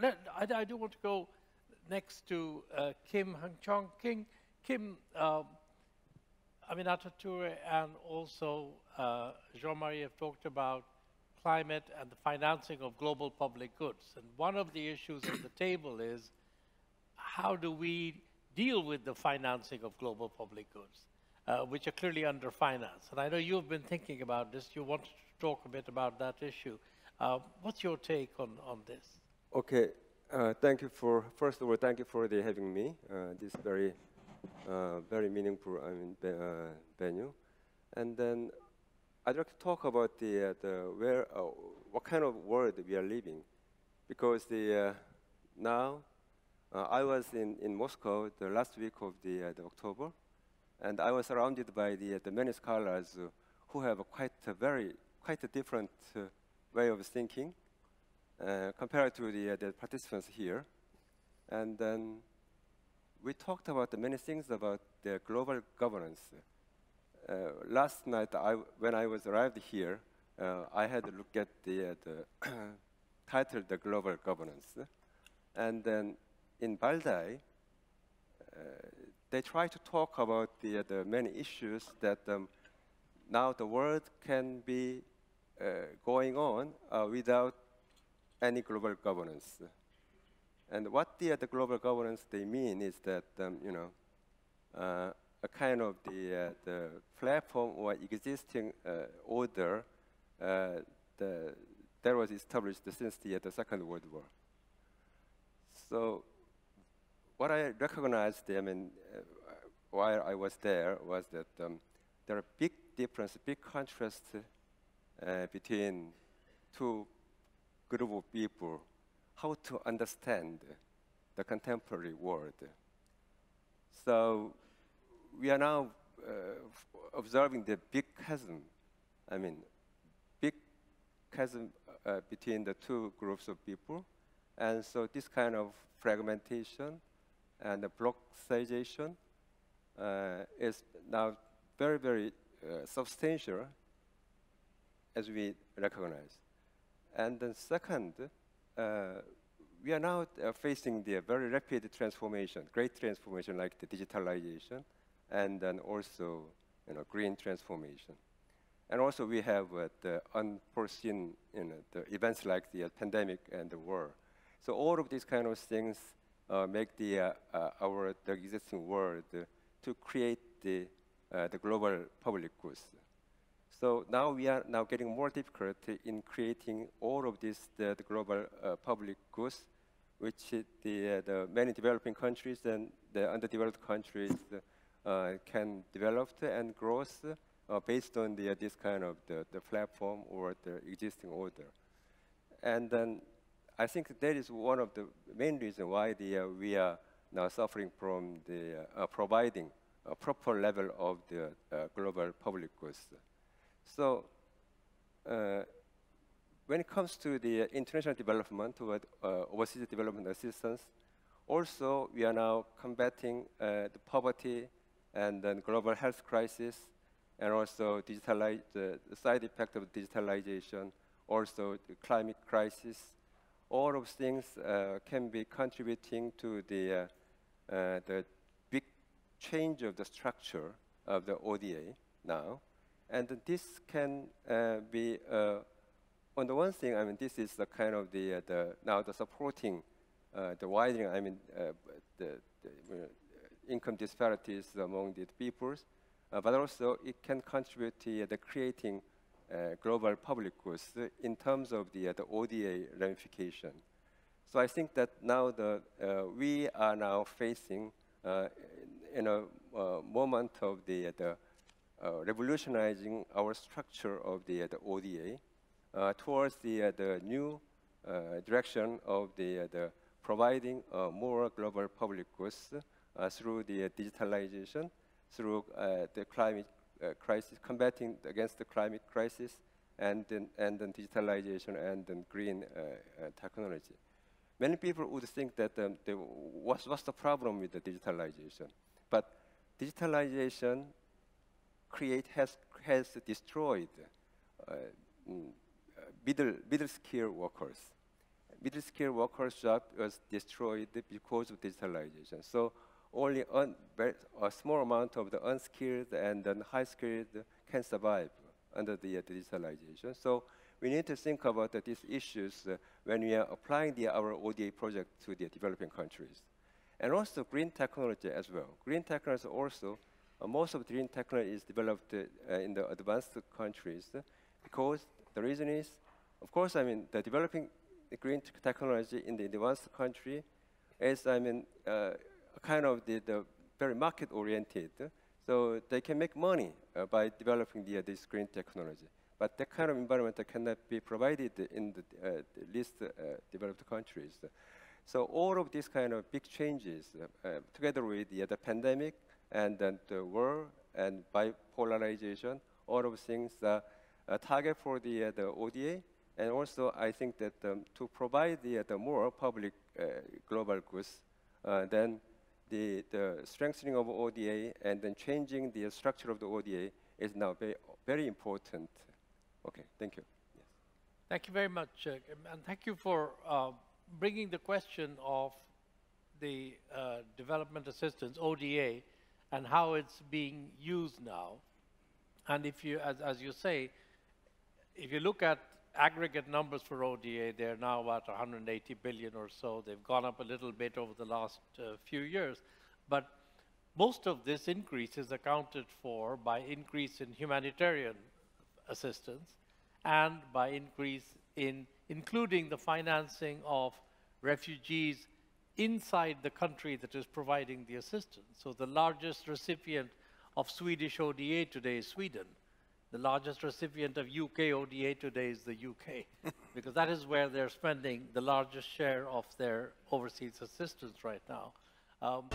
Let, I, I, do want to go next to uh, Kim Heungchong King. Kim, um, Aminata Toure and also uh, Jean-Marie have talked about climate and the financing of global public goods. And one of the issues on the table is how do we deal with the financing of global public goods, uh, which are clearly underfinanced. And I know you've been thinking about this. You want to talk a bit about that issue. Uh, what's your take on, on this? Okay. Uh, thank you for, first of all, thank you for the having me. Uh, this very, uh, very meaningful I mean, uh, venue. And then I'd like to talk about the, the where, what kind of world we are living. Because the, now uh, I was in, in Moscow the last week of the, uh, the October, and I was surrounded by the, the many scholars who have quite a very quite a different uh, way of thinking compared to the, the participants here. And then we talked about the many things about the global governance. Uh, last night, I, when I was arrived here, uh, I had to look at the, uh, the title, The Global Governance. And then in Valdai, uh, they try to talk about the, uh, the many issues that um, now the world can be uh, going on without any global governance. And what the, the global governance they mean is that, um, you know, uh, a kind of the, uh, the platform or existing uh, order the, that was established since the, the Second World War. So what I recognized, I mean, uh, while I was there, was that um, there are big difference, big contrast uh, between two group of people, how to understand the contemporary world. So we are now uh, observing the big chasm, I mean, big chasm uh, between the two groups of people. And so this kind of fragmentation and the blockization uh, is now very, very uh, substantial as we recognize. And then second, uh, we are now uh, facing the very rapid transformation, great transformation like the digitalization, and then also you know, green transformation. And also we have uh, the unforeseen you know, the events like the pandemic and the war. So all of these kind of things uh, make the, uh, uh, our the existing world to create the, the global public goods. So now we are now getting more difficult in creating all of these the, the global public goods, which the, the many developing countries and the underdeveloped countries can develop and grow based on the, this kind of the, the platform or the existing order. And then I think that is one of the main reasons why the, uh, we are now suffering from the uh, providing a proper level of the uh, global public goods. So uh, when it comes to the international development or uh, overseas development assistance, also we are now combating uh, the poverty and then global health crisis and also digitalize, the side effect of digitalization, also the climate crisis, all of things uh, can be contributing to the, uh, uh, the big change of the structure of the ODA now. And this can uh, be, uh, on the one thing, I mean, this is the kind of the, uh, the now the supporting the widening, I mean, the, the income disparities among the peoples, uh, but also it can contribute to the creating uh, global public goods in terms of the, uh, the ODA ramification. So I think that now the, uh, we are now facing in a moment of the, the Uh, revolutionizing our structure of the, uh, the ODA uh, towards the, the new direction of the, the providing more global public goods through the digitalization, through the climate uh, crisis, combating against the climate crisis, and then, and then digitalization and then green uh, uh, technology. Many people would think that um, the, what's, what's the problem with the digitalization? But digitalization create, has, has destroyed uh, mm, middle, middle skill workers. middle-skilled workers' job was destroyed because of digitalization. So only un, a small amount of the unskilled and then high-skilled can survive under the uh, digitalization. So we need to think about uh, these issues uh, when we are applying the, our ODA project to the developing countries. And also green technology as well. Green technology also, uh, most of green technology is developed uh, in the advanced countries because the reason is, of course, I mean, the developing green technology in the advanced country is, I mean, uh, kind of the, the very market-oriented. So they can make money uh, by developing the, this green technology. But that kind of environment cannot be provided in the, uh, the least uh, developed countries. So all of these kind of big changes, uh, together with the, the pandemic and then the war and bipolarization, all of things are a target for the, the ODA. And also, I think that um, to provide the, the more public global goods, then the, the strengthening of ODA and then changing the structure of the ODA is now very, very important. Okay, thank you. Yes. Thank you very much, uh, and thank you for uh, bringing the question of the uh, development assistance, ODA, and how it's being used now. And if you, as, as you say, if you look at aggregate numbers for ODA, they're now about 180 billion or so. They've gone up a little bit over the last uh, few years. But most of this increase is accounted for by increase in humanitarian assistance and by increase in including the financing of refugees inside the country that is providing the assistance. So the largest recipient of Swedish ODA today is Sweden the largest recipient of UK ODA today is the UK, because that is where they're spending the largest share of their overseas assistance right now. Um,